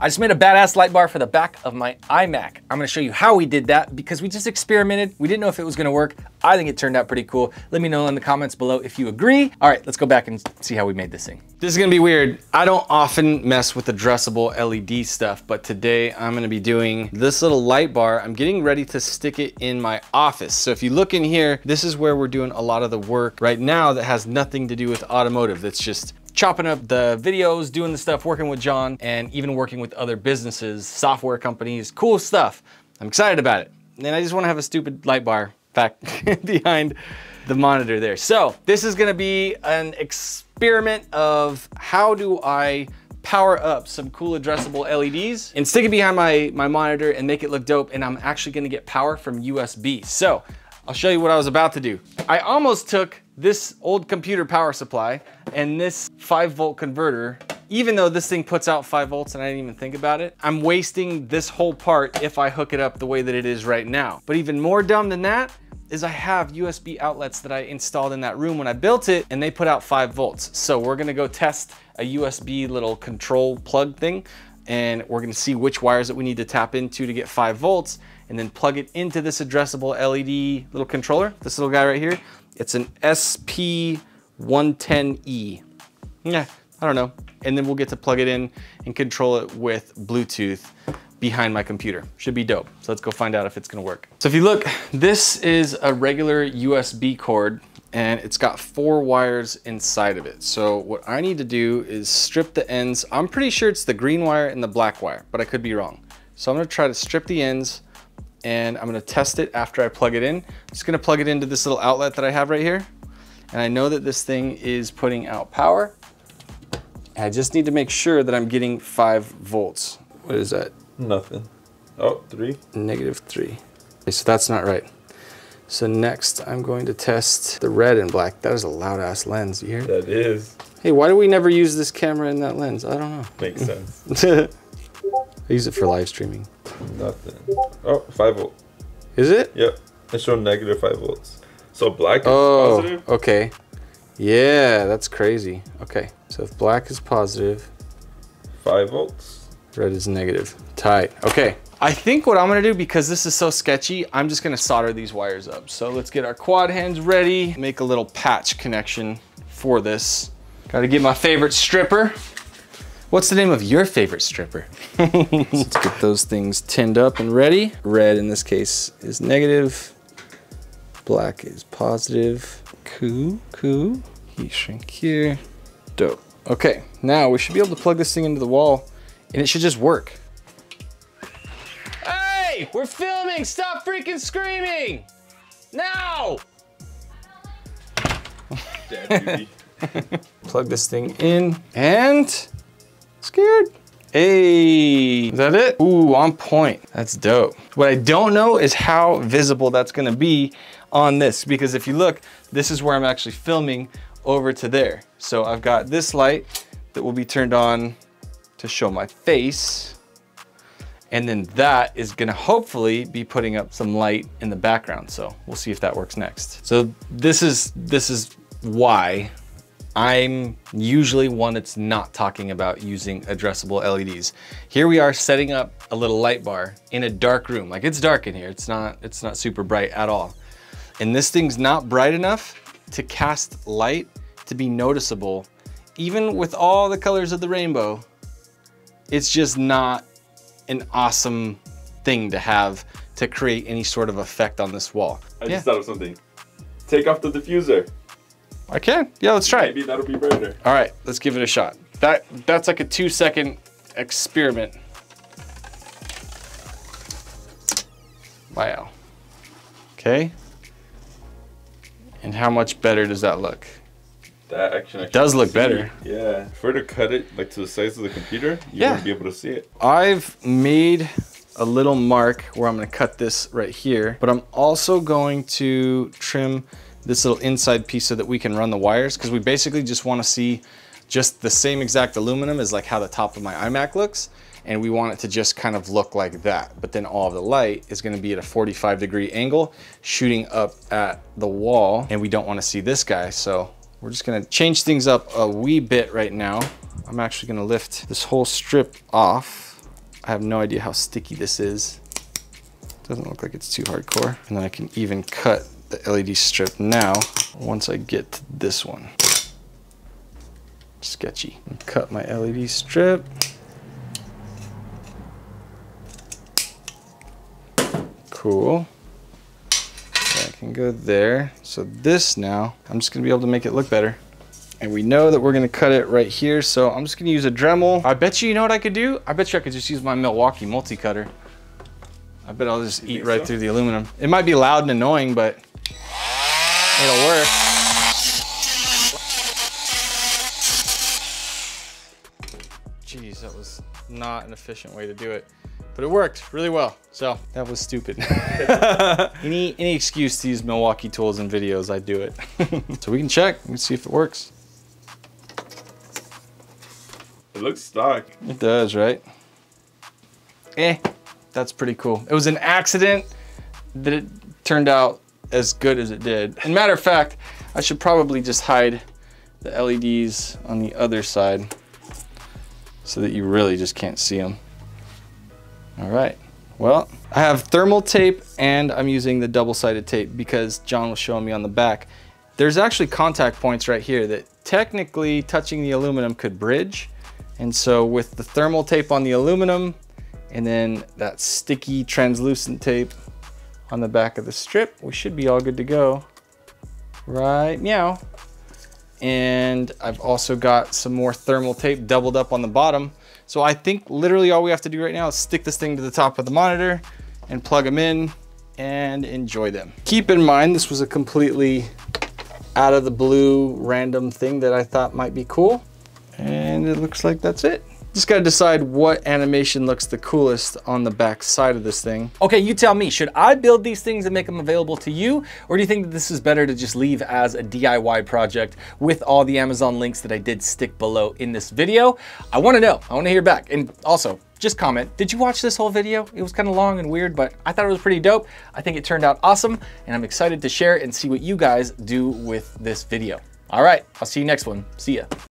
I just made a badass light bar for the back of my iMac. I'm gonna show you how we did that because we just experimented. We didn't know if it was gonna work. I think it turned out pretty cool. Let me know in the comments below if you agree. All right, let's go back and see how we made this thing. This is gonna be weird. I don't often mess with addressable LED stuff, but today I'm gonna be doing this little light bar. I'm getting ready to stick it in my office. So if you look in here, this is where we're doing a lot of the work right now that has nothing to do with automotive. That's just chopping up the videos, doing the stuff, working with John, and even working with other businesses, software companies, cool stuff. I'm excited about it. And I just wanna have a stupid light bar back behind the monitor there. So this is gonna be an experiment of how do I power up some cool addressable LEDs and stick it behind my, my monitor and make it look dope. And I'm actually gonna get power from USB. So I'll show you what I was about to do. I almost took this old computer power supply and this five volt converter, even though this thing puts out five volts and I didn't even think about it, I'm wasting this whole part if I hook it up the way that it is right now. But even more dumb than that is I have USB outlets that I installed in that room when I built it and they put out five volts. So we're gonna go test a USB little control plug thing and we're gonna see which wires that we need to tap into to get five volts and then plug it into this addressable LED little controller, this little guy right here. It's an SP110E. Yeah, I don't know. And then we'll get to plug it in and control it with Bluetooth behind my computer. Should be dope. So let's go find out if it's gonna work. So if you look, this is a regular USB cord and it's got four wires inside of it. So what I need to do is strip the ends. I'm pretty sure it's the green wire and the black wire, but I could be wrong. So I'm gonna try to strip the ends and I'm gonna test it after I plug it in. I'm just gonna plug it into this little outlet that I have right here. And I know that this thing is putting out power. I just need to make sure that I'm getting five volts. What is that? Nothing. Oh, three. Negative three. Okay, so that's not right. So next I'm going to test the red and black. That is a loud ass lens, you hear? That is. Hey, why do we never use this camera in that lens? I don't know. Makes sense. I use it for live streaming. Nothing. Oh, five volt. Is it? Yep. It's showing negative five volts. So black is Oh, positive. okay. Yeah, that's crazy. Okay, so if black is positive, Five volts. red is negative. Tight. Okay. I think what I'm gonna do, because this is so sketchy, I'm just gonna solder these wires up. So let's get our quad hands ready, make a little patch connection for this. Gotta get my favorite stripper. What's the name of your favorite stripper? let's get those things tinned up and ready. Red in this case is negative. Black is positive. Cool, cool. Heat shrink here. Dope. Okay, now we should be able to plug this thing into the wall and it should just work. Hey, we're filming. Stop freaking screaming. Now. Dad. Plug this thing in and scared. Hey, is that it? Ooh, on point. That's dope. What I don't know is how visible that's gonna be on this because if you look, this is where I'm actually filming over to there. So I've got this light that will be turned on to show my face. And then that is gonna hopefully be putting up some light in the background. So we'll see if that works next. So this is, this is why I'm usually one that's not talking about using addressable LEDs. Here we are setting up a little light bar in a dark room. Like it's dark in here. It's not, it's not super bright at all. And this thing's not bright enough to cast light to be noticeable. Even with all the colors of the rainbow, it's just not an awesome thing to have to create any sort of effect on this wall. I Yeah. just thought of something. Take off the diffuser. I can. Yeah, let's try it. Maybe that'll be brighter. All right, let's give it a shot. That That's like a two second experiment. Wow. Okay. And how much better does that look? That actually does look better. Yeah. If we were to cut it like to the size of the computer, you Yeah. wouldn't be able to see it. I've made a little mark where I'm gonna cut this right here, but I'm also going to trim this little inside piece so that we can run the wires because we basically just wanna see just the same exact aluminum as like how the top of my iMac looks. And we want it to just kind of look like that. But then all of the light is gonna be at a 45 degree angle shooting up at the wall. And we don't wanna see this guy. So we're just gonna change things up a wee bit right now. I'm actually gonna lift this whole strip off I have no idea how sticky this is. Doesn't look like it's too hardcore. And then I can even cut the LED strip now once I get to this one. Sketchy. Cut my LED strip. Cool. I can go there. So this now, I'm just gonna be able to make it look better. And we know that we're gonna cut it right here, so I'm just gonna use a Dremel. I bet you, you know what I could do? I bet you I could just use my Milwaukee multi-cutter. I bet I'll just eat right so? through the aluminum. It might be loud and annoying, but it'll work. Jeez, that was not an efficient way to do it but it worked really well. So that was stupid. any, any excuse to use Milwaukee tools in videos, I do it. so we can check, and see if it works. It looks stock. It does, right? Eh, that's pretty cool. It was an accident that it turned out as good as it did. And matter of fact, I should probably just hide the LEDs on the other side so that you really just can't see them. All right, well, I have thermal tape and I'm using the double-sided tape because John was showing me on the back. There's actually contact points right here that technically touching the aluminum could bridge. And so with the thermal tape on the aluminum and then that sticky translucent tape on the back of the strip, we should be all good to go. Right, meow. And I've also got some more thermal tape doubled up on the bottom so I think literally all we have to do right now is stick this thing to the top of the monitor and plug them in and enjoy them. Keep in mind, this was a completely out of the blue random thing that I thought might be cool. And it looks like that's it. Just gotta decide what animation looks the coolest on the back side of this thing. Okay, you tell me, should I build these things and make them available to you? Or do you think that this is better to just leave as a DIY project with all the Amazon links that I did stick below in this video? I wanna know, I wanna hear back. And also, just comment, did you watch this whole video? It was kind of long and weird, but I thought it was pretty dope. I think it turned out awesome, and I'm excited to share and see what you guys do with this video. All right, I'll see you next one. See ya.